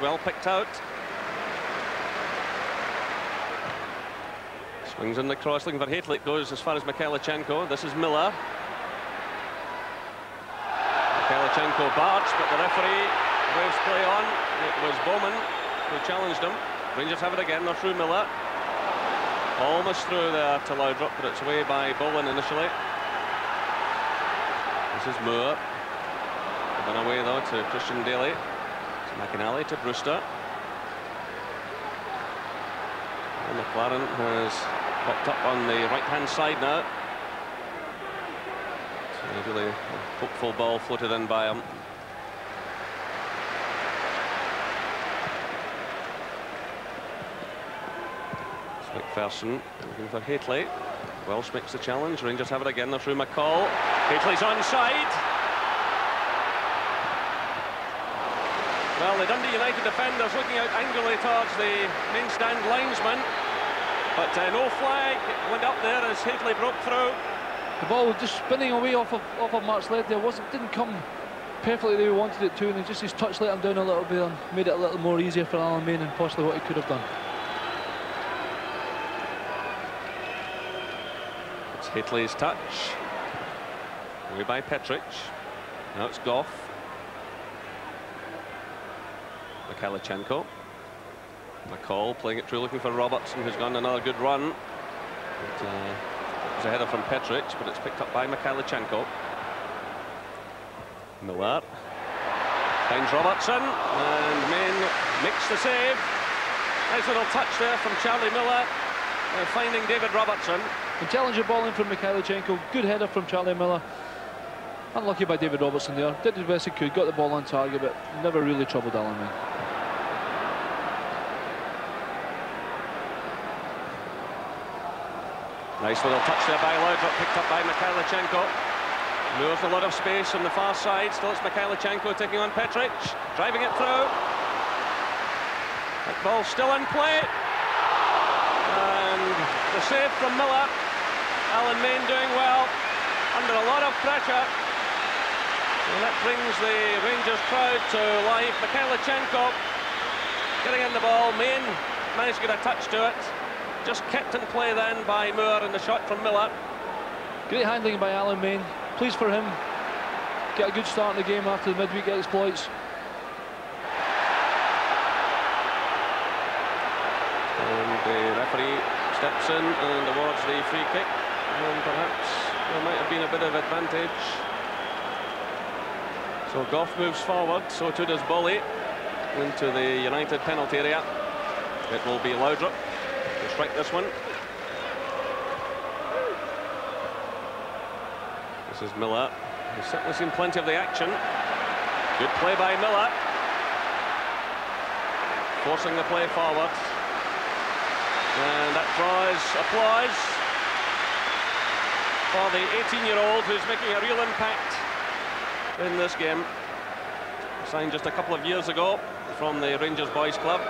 Well picked out. Swings in the cross, looking for Hateley. Goes as far as Mikhailichenko. This is Miller. Mikhailichenko barged, but the referee waves play on. It was Bowman who challenged him. Rangers have it again. They're through Miller. Almost through there to Laudrup, but it's away by Bollan initially. This is Moore. Given away though to Christian Dailly. To McInally to Brewster. And McLaren has popped up on the right-hand side now. So really hopeful ball floated in by um, him. McPherson looking for Hateley. Welsh makes the challenge. Rangers have it again. They're through McCall. Hateley's onside. Well, the Dundee United defenders looking out angrily towards the main stand linesman. But uh, no flag went up there as Hateley broke through. The ball was just spinning away off of off of Mark's leg there. wasn't didn't come perfectly the way he wanted it to, and just his touch let him down a little bit and made it a little more easier for Alan Main and possibly what he could have done. Hateley's touch. Away by Petric. Now it's Gough. Mikhailichenko. McCall playing it through, looking for Robertson, who's gone another good run. But, uh, it was a header from Petric, but it's picked up by Mikhailichenko. Miller finds Robertson, and Main makes the save. Nice little touch there from Charlie Miller, uh, finding David Robertson. Challenger ball in from Mikhailichenko. Good header from Charlie Miller. Unlucky by David Robertson there. Did the best he could, got the ball on target, but never really troubled Alan. Nice little touch there by Laudrup, picked up by Mikhailichenko. Moves a lot of space on the far side. Still it's Mikhailichenko taking on Petric, driving it through. That ball still in play. And the save from Miller. Alan Main doing well, under a lot of pressure. And that brings the Rangers crowd to life. Mikhailichenko getting in the ball. Main managed to get a touch to it. Just kept in play then by Moore and the shot from Miller. Great handling by Alan Main. Pleased for him. Get a good start in the game after the midweek exploits. And the referee steps in and awards the free kick. And perhaps there might have been a bit of advantage. So Gough moves forward, so too does Boli into the United penalty area. It will be Laudrup strike this one. This is Miller. He's certainly seen plenty of the action. Good play by Miller. Forcing the play forward. And that draws applause for the 18-year-old who's making a real impact in this game. Signed just a couple of years ago from the Rangers Boys Club.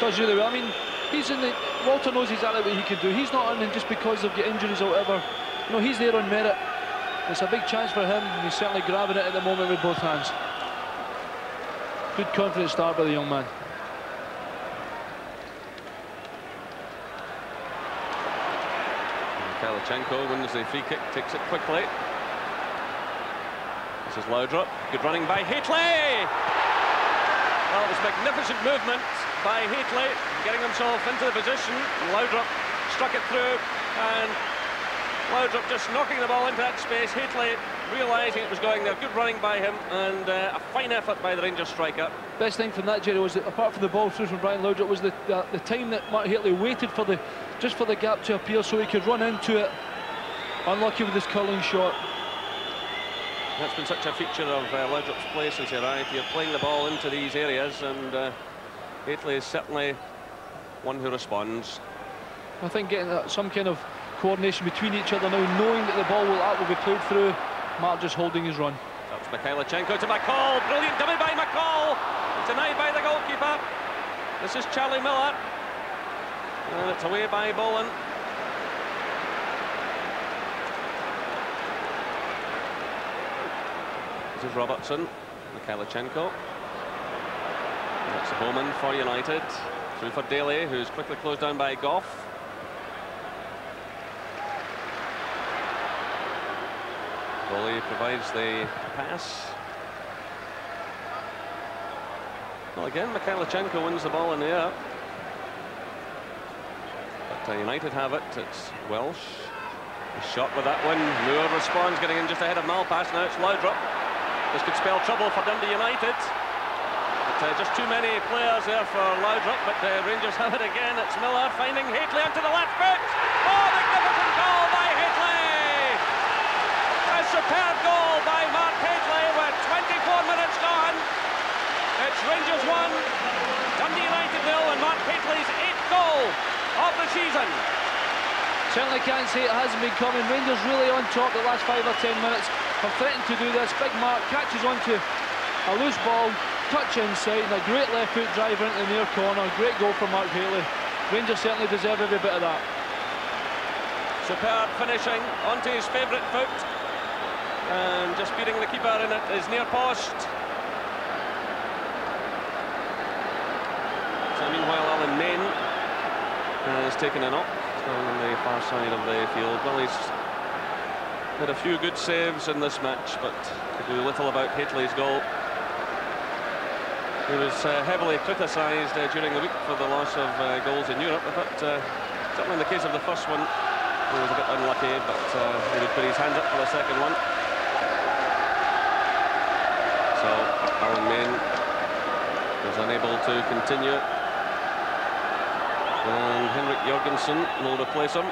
Does really well. I mean, he's in the... Walter knows exactly what he can do. He's not on in just because of the injuries or whatever. No, he's there on merit. It's a big chance for him, and he's certainly grabbing it at the moment with both hands. Good confident start by the young man. Kalichenko wins the free kick, takes it quickly. This is Laudrup. Good running by Hateley. Well, it was magnificent movement by Hateley, getting himself into the position. Laudrup struck it through, and Laudrup just knocking the ball into that space. Hateley realising it was going there. Good running by him, and uh, a fine effort by the Rangers striker. Best thing from that, Jerry, was that apart from the ball through from Brian Laudrup, was the, the, the time that Mark Hateley waited for the just for the gap to appear so he could run into it. Unlucky with his curling shot. That's been such a feature of uh, Laudrup's play since he arrived. You're playing the ball into these areas, and uh, Hateley is certainly one who responds. I think getting some kind of coordination between each other now, knowing that the ball will, that will be played through, Mark just holding his run. That's Mikhailichenko to McCall. Brilliant dummy by McCall. Denied by the goalkeeper. This is Charlie Miller. And it's away by Bollan. This is Robertson. Mikhailichenko. That's Bowman for United. Through for Dailly, who's quickly closed down by Gough. Foley provides the pass. Well, again, Mikhailichenko wins the ball in the air. But uh, United have it. It's Welsh. Shot with that one. Moore responds, getting in just ahead of Malpas. Now it's Laudrup. This could spell trouble for Dundee United. Uh, just too many players there for Laudrup, but uh, Rangers have it again. It's Miller finding Hateley onto the left foot. Oh, magnificent goal by Hateley! A superb goal by Mark Hateley with 24 minutes gone. It's Rangers 1, Dundee United 0, and Mark Hateley's eighth goal of the season. Certainly can't say it hasn't been coming. Rangers really on top the last five or ten minutes. Have threatened to do this. Big Mark catches onto a loose ball, touch inside, and a great left foot driver into the near corner. Great goal for Mark Hateley. Rangers certainly deserve every bit of that. Superb finishing onto his favourite foot. And just beating the keeper in it is near post. So meanwhile, Alan Main has taken a knock on the far side of the field. Well, he's had a few good saves in this match, but could do little about Hateley's goal. He was uh, heavily criticised uh, during the week for the loss of uh, goals in Europe. Thought, uh, certainly in the case of the first one, he was a bit unlucky, but uh, he would put his hands up for the second one. So Alan Main was unable to continue. And Henrik Jorgensen will replace him.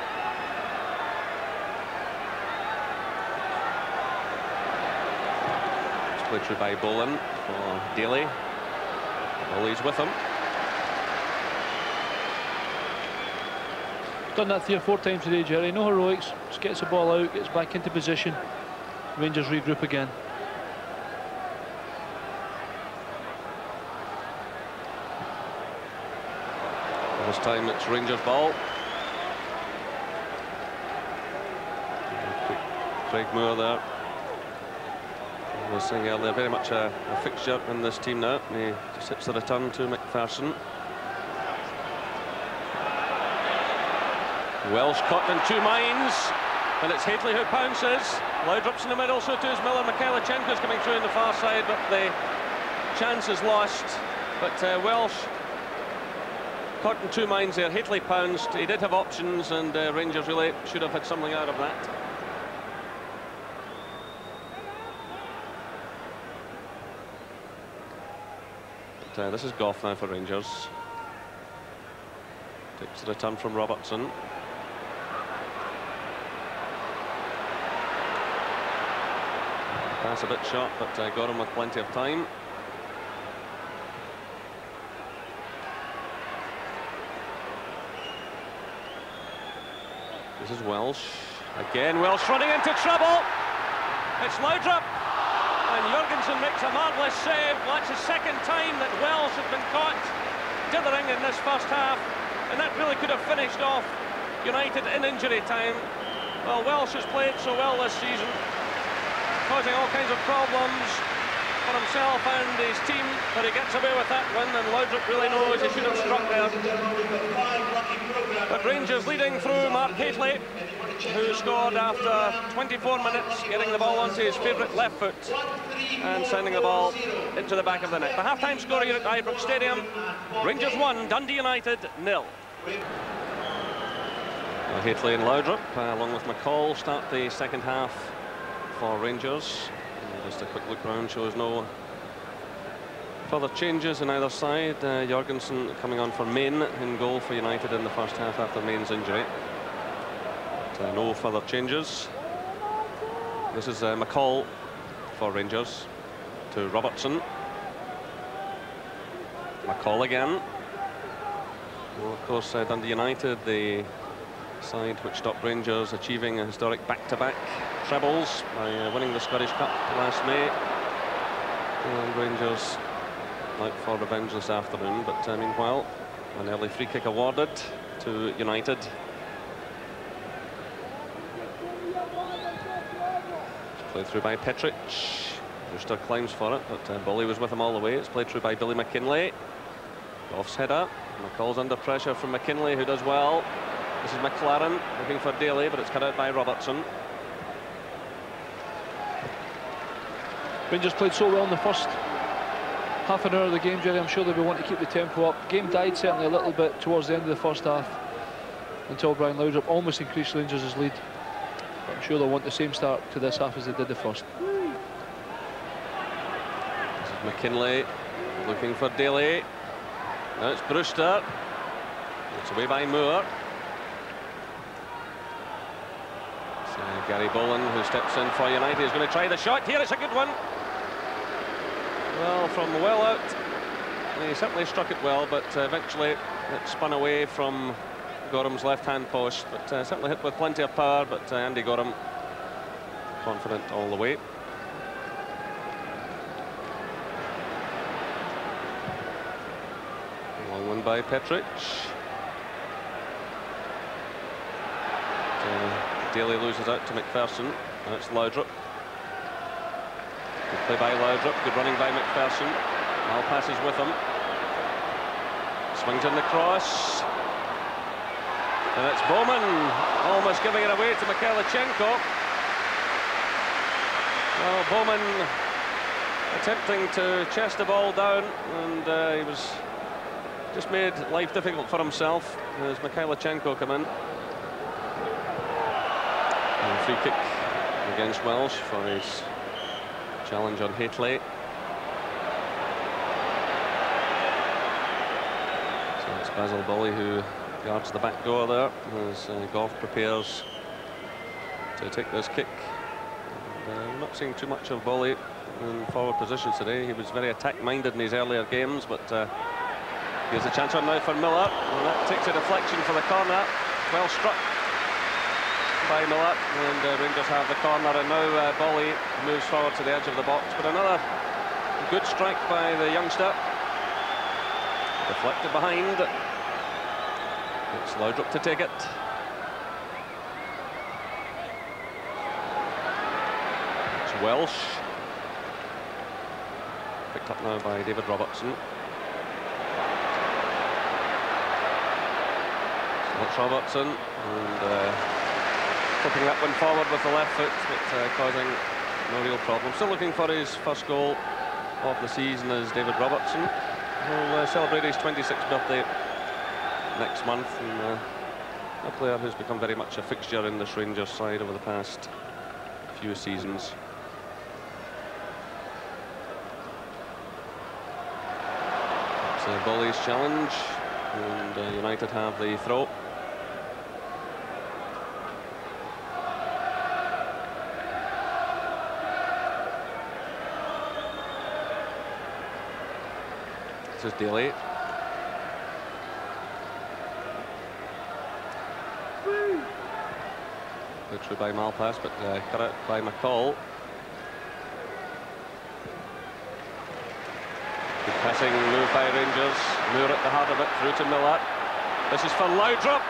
It's played through by Bollan for Dailly. Foley's with him. Done that three or four times today, Jerry. No heroics. Just gets the ball out, gets back into position. Rangers regroup again. This time it's Rangers ball. Craig Moore there. Was saying earlier, very much a, a fixture in this team now. He just hits the return to McPherson. Welsh caught in two minds, and it's Hateley who pounces. Laudrup's in the middle, so too is Miller. Mikhailichenko's coming through on the far side, but the chance is lost. But uh, Welsh caught in two minds there. Hateley pounced. He did have options, and uh, Rangers really should have had something out of that. Uh, this is Gough now for Rangers. Takes the return from Robertson. Pass a bit short, but uh, got him with plenty of time. This is Welsh. Again, Welsh running into trouble. It's Laudrup. And Jorgensen makes a marvellous save. Well, that's the second time that Welsh has been caught dithering in this first half. And that really could have finished off United in injury time. Well, Welsh has played so well this season, causing all kinds of problems for himself and his team, but he gets away with that win, and Laudrup really knows he should have struck there. But Rangers leading through Mark Hateley, who scored after 24 minutes, getting the ball onto his favourite left foot and sending the ball into the back of the net. The half-time score here at Ibrox Stadium, Rangers 1, Dundee United nil. Uh, Hateley and Laudrup, uh, along with McCall, start the second half for Rangers. Just a quick look round shows no further changes on either side. Uh, Jorgensen coming on for Main in goal for United in the first half after Main's injury. But, uh, no further changes. This is uh, McCall for Rangers to Robertson. McCall again. Well, of course, uh, Dundee United, the side which stopped Rangers achieving a historic back-to-back -back trebles by uh, winning the Scottish Cup last May. And Rangers out for revenge this afternoon, but uh, meanwhile, an early free kick awarded to United. It's played through by Petric. Brewster climbs for it, but uh, Boli was with him all the way. It's played through by Billy McKinlay. Gough's header. McCall's under pressure from McKinlay, who does well. This is McLaren looking for Dailly, but it's cut out by Robertson. Rangers played so well in the first half an hour of the game, Jerry. I'm sure they will want to keep the tempo up. Game died certainly a little bit towards the end of the first half until Brian Laudrup almost increased Rangers' lead. But I'm sure they'll want the same start to this half as they did the first. This is McKinlay looking for Dailly. Now it's Brewster. It's away by Moore. So Gary Bollan, who steps in for United, is going to try the shot. Here it's a good one. Well, from the well out. He certainly struck it well, but uh, eventually it spun away from Goram's left-hand post. But uh, certainly hit with plenty of power, but uh, Andy Goram confident all the way. Long one by Petric. Uh, Dailly loses out to McPherson. That's it's Laudrup. Good play by Laudrup. Good running by McPherson. Mal passes with him. Swings in the cross. And it's Bowman almost giving it away to Mikhailichenko. Well, Bowman attempting to chest the ball down and uh, he was just made life difficult for himself as Mikhailichenko come in. And free kick against Welsh for his challenge on Hateley. So it's Basil Boli who guards the back door there as uh, Gough prepares to take this kick. And, uh, not seeing too much of Boli in forward position today. He was very attack-minded in his earlier games, but uh, here's a chance on now for Miller. And that takes a deflection for the corner. Well struck Miller, and uh, Rangers have the corner, and now uh, Boli moves forward to the edge of the box. But another good strike by the youngster. Deflected behind. It's Laudrup to take it. It's Welsh. Picked up now by David Robertson. So Robertson and uh, flipping that one forward with the left foot, but uh, causing no real problem. Still looking for his first goal of the season as David Robertson, who'll uh, celebrate his 26th birthday next month. And, uh, a player who's become very much a fixture in this Rangers side over the past few seasons. Uh, Boli's challenge, and uh, United have the throw. This is Dailly. Good through by Malpas, but uh, cut out by McCall. Good passing move by Rangers. Moore at the heart of it, through to Miller. This is for Laudrup.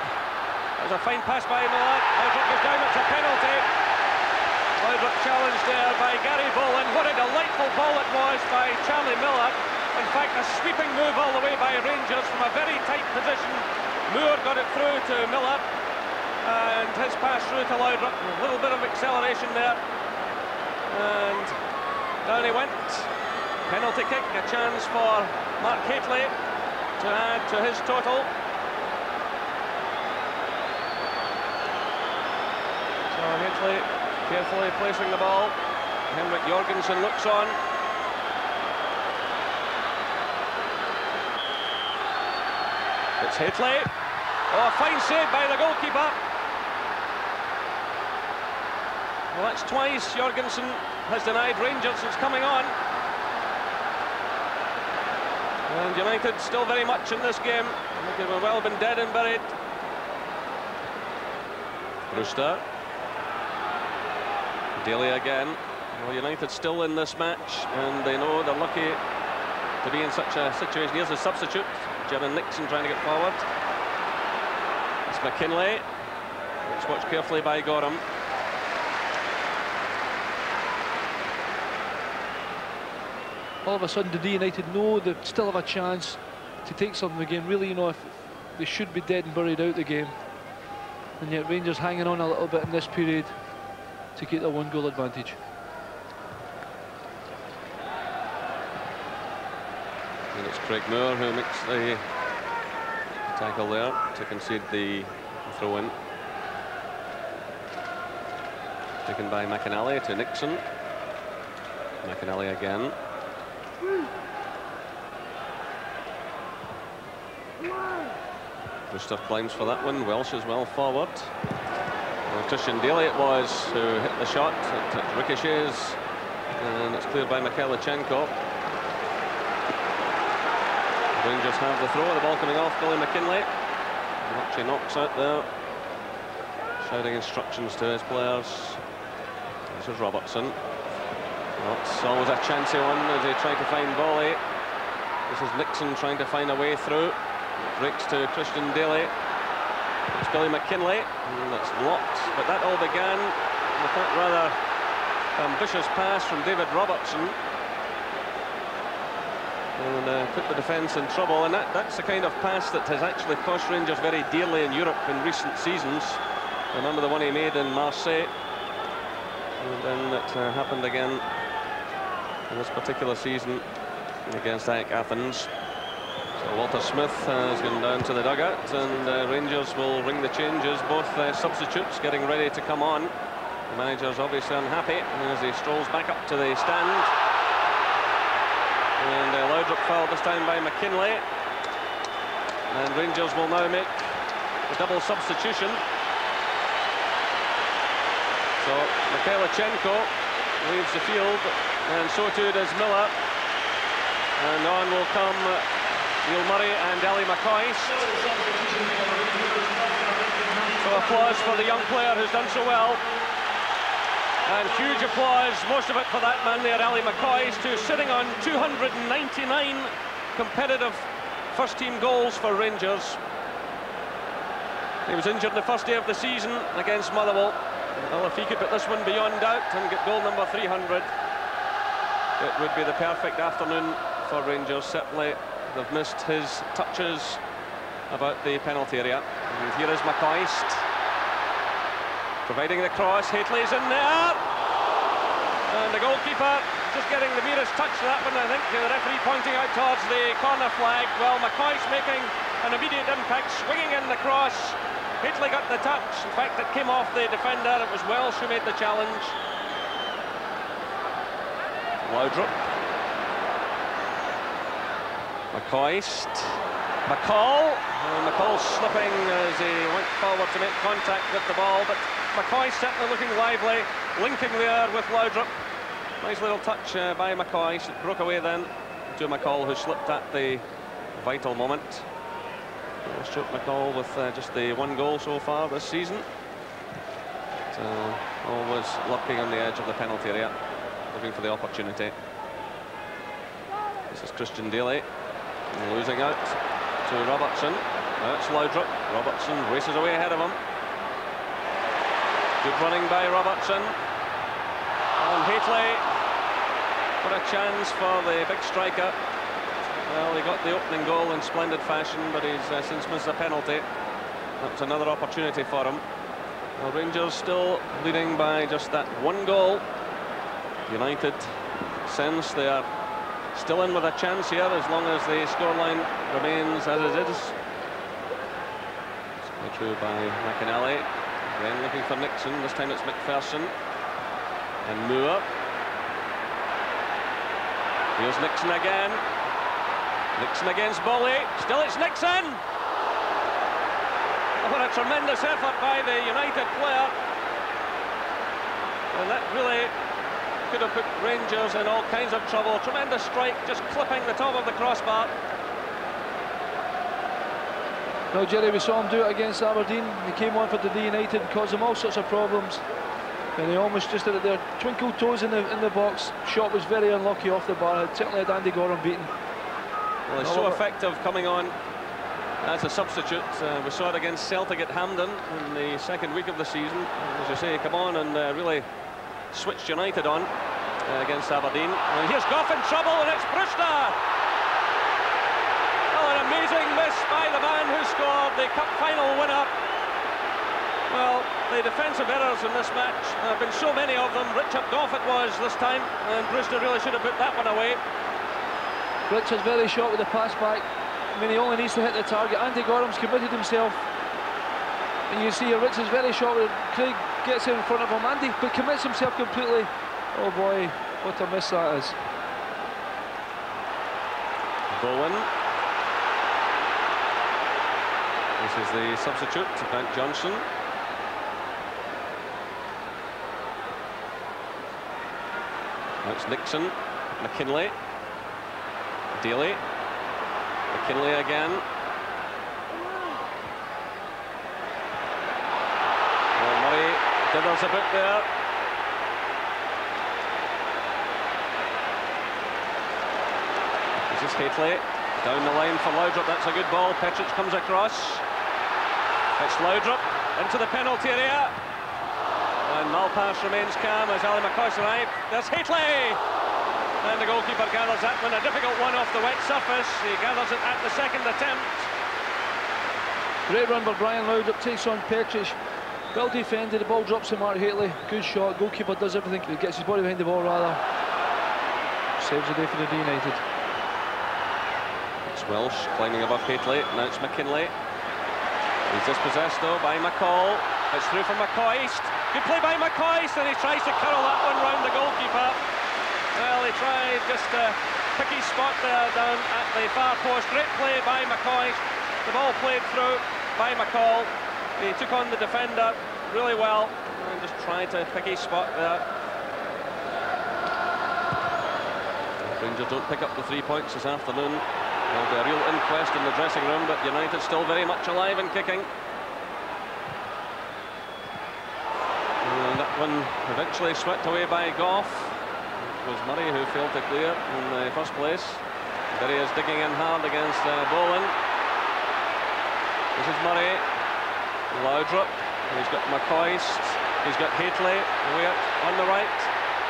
There's a fine pass by Miller. Laudrup goes down, it's a penalty. Laudrup challenged there by Gary Bollan. What a delightful ball it was by Charlie Miller. In fact, a sweeping move all the way by Rangers from a very tight position. Moore got it through to Miller and his pass through allowed A little bit of acceleration there. And down he went. Penalty kick, a chance for Mark Hateley to add to his total. So Hateley carefully placing the ball. Henrik Jorgensen looks on. It's Hateley. Oh, fine save by the goalkeeper. Well, that's twice Jorgensen has denied Rangers since coming on. And United still very much in this game. They have well been dead and buried. Brewster. Dailly again. Well, United still in this match, and they know they're lucky to be in such a situation. Here's a substitute, Jerren Nixon trying to get forward. It's McKinlay. It's watched carefully by Goram. all of a sudden, Dundee United know they still have a chance to take something again. Really, you know, if they should be dead and buried out the game. And yet Rangers hanging on a little bit in this period to get the one goal advantage. And it's Craig Moore who makes the tackle there to concede the throw in. Taken by McInally to Nixon. McInally again. Brewster climbs for that one. Welsh is well forward. Christian Dailly it was who hit the shot. It, ricochets and it's cleared by Mikhailichenko. Rangers have the throw, the ball coming off Billy McKinlay. Actually knocks out there. Shouting instructions to his players. This is Robertson. It's always a chancy one as he tried to find volley. This is Nixon trying to find a way through. Breaks to Christian Dailly. It's Billy McKinlay, and it's blocked. But that all began with that rather ambitious pass from David Robertson and uh, put the defence in trouble. And that, that's the kind of pass that has actually cost Rangers very dearly in Europe in recent seasons. Remember the one he made in Marseille. And then it uh, happened again in this particular season against AEK Athens. So Walter Smith has gone down to the dugout and uh, Rangers will ring the changes, both uh, substitutes getting ready to come on. The manager's obviously unhappy as he strolls back up to the stand. And uh, Laudrup fouled this time by McKinlay. And Rangers will now make a double substitution. So Mikhailichenko leaves the field, and so too does Miller. And on will come Neil Murray and Ally McCoist. So applause for the young player who's done so well. And huge applause, most of it for that man there, Ali McCoist, who's sitting on 299 competitive first-team goals for Rangers. He was injured the first day of the season against Motherwell. Well, if he could put this one beyond doubt and get goal number 300, it would be the perfect afternoon for Rangers. Certainly, they've missed his touches about the penalty area. And here is McCoist. Providing the cross, Hateley's in there. And the goalkeeper just getting the merest touch to that one, I think. The referee pointing out towards the corner flag. Well, McCoist making an immediate impact, swinging in the cross. Hateley got the touch. In fact, it came off the defender. It was Welsh who made the challenge. Laudrup. McCoist. McCall. And McCall slipping as he went forward to make contact with the ball, but McCoist certainly looking lively, linking there with Laudrup. Nice little touch uh, by McCoist. It broke away then to McCall, who slipped at the vital moment. Stuart McCall with uh, just the one goal so far this season. Uh, always lurking on the edge of the penalty area, looking for the opportunity. This is Christian Dailly, losing out to Robertson. That's Laudrup. Robertson races away ahead of him. Good running by Robertson. And Hateley. What a chance for the big striker. Well, he got the opening goal in splendid fashion, but he's uh, since missed a penalty. That's another opportunity for him. Well, Rangers still leading by just that one goal. United sense they are still in with a chance here as long as the scoreline remains as it is. It's through by McInally. Then looking for Nixon. This time it's McPherson. And Moore. Here's Nixon again. Nixon against Boli. Still it's Nixon. Oh, what a tremendous effort by the United player. And that really could have put Rangers in all kinds of trouble. Tremendous strike, just clipping the top of the crossbar. Well, Jerry, we saw him do it against Aberdeen. He came on for the United and caused them all sorts of problems. And he almost just did it there. Twinkle toes in the in the box. Shot was very unlucky off the bar. It certainly had Andy Goram beaten. Well, it's so effective coming on as a substitute. Uh, we saw it against Celtic at Hampden in the second week of the season. As you say, come on and uh, really switched United on uh, against Aberdeen. And here's Gough in trouble, and it's Brewster. Amazing pass by the man who scored the cup final winner. Well, the defensive errors in this match, there have been so many of them. Richard Gough it was this time, and Brewster really should have put that one away. Richard's very short with the pass back. I mean, he only needs to hit the target. Andy Goram's committed himself. And you see Richard's very short with Craig gets in front of him. Andy but commits himself completely. Oh boy, what a miss that is. Bowen. This is the substitute, Grant Johnson. That's Nixon, McKinlay, Dailly, McKinlay again. Well, Murray dithers a bit there. This is Hateley. Down the line for Laudrup. That's a good ball. Petric comes across. It's Laudrup into the penalty area. And Malpas remains calm as Ali McCoist arrives. There's Hateley! And the goalkeeper gathers that one, a difficult one off the wet surface. He gathers it at the second attempt. Great run by Brian Laudrup, takes on Petric. Well defended, the ball drops to Mark Hateley. Good shot, goalkeeper does everything, he gets his body behind the ball rather. Saves the day for the United. It's Welsh climbing above Hateley, now it's McKinlay. He's dispossessed though by McCall. It's through for McCoist. Good play by McCoist and he tries to curl that one round the goalkeeper. Well, he tried just a picky spot there down at the far post. Great play by McCoist. The ball played through by McCall. He took on the defender really well and just tried to pick picky spot there. Rangers don't pick up the three points this afternoon. There'll be a real inquest in the dressing room, but United still very much alive and kicking. And that one eventually swept away by Gough was Murray who failed to clear in the first place. There he is digging in hard against uh, Bollan. This is Murray. Laudrup. He's got McCoist. He's got Hateley away on the right.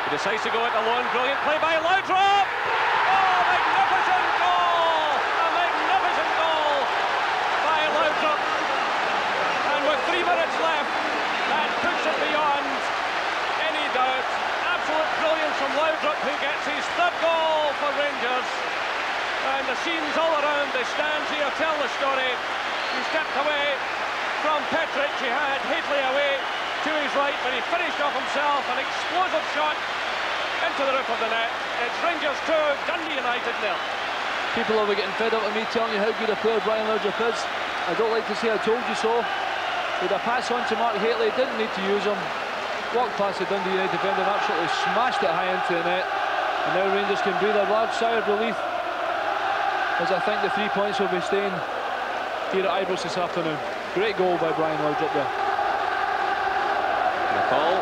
He decides to go it alone. Brilliant play by Laudrup. Oh, magnificent goal! A magnificent goal by Laudrup. And with three minutes left, that puts it beyond any doubt absolute who gets his third goal for Rangers. And the scenes all around the stands here tell the story. He stepped away from Petric. He had Hateley away to his right, but he finished off himself. An explosive shot into the roof of the net. It's Rangers 2, Dundee United nil. People are getting fed up with me telling you how good a player Brian Laudrup is. I don't like to say I told you so. With a pass on to Mark Hateley, didn't need to use him walked past the Dundee United defender and absolutely smashed it high into the net. And now Rangers can breathe a large sigh of relief as I think the three points will be staying here at Ibrox this afternoon. Great goal by Brian Laudrup there. McCall.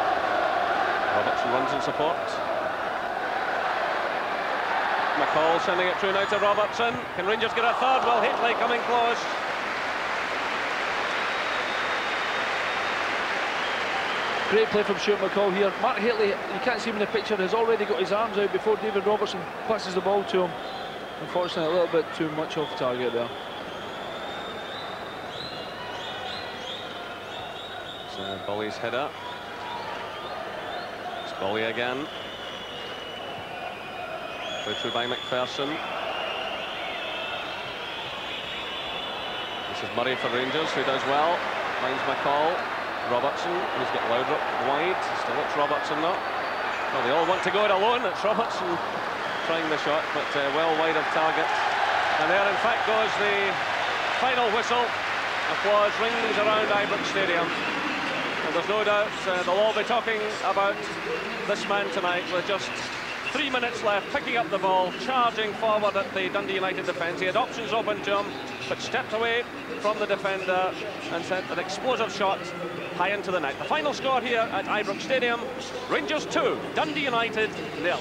Robertson runs in support. McCall sending it through now to Robertson. Can Rangers get a third? Well, Hateley coming close. Great play from Stuart McCall here. Mark Hateley, you can't see him in the picture, has already got his arms out before David Robertson passes the ball to him. Unfortunately, a little bit too much off target there. So Boli's header. It's Boli again. Played through by McPherson. This is Murray for Rangers, who does well. Finds McCall. Robertson, who's got Laudrup wide. Still it's Robertson though. Well, they all want to go it alone. It's Robertson trying the shot, but uh, well wide of target. And there, in fact, goes the final whistle. Applause rings around Ibrox Stadium. And there's no doubt uh, they'll all be talking about this man tonight with just three minutes left, picking up the ball, charging forward at the Dundee United defence. He had options open to him, but stepped away from the defender and sent an explosive shot high into the net. The final score here at Ibrox Stadium, Rangers 2, Dundee United nil.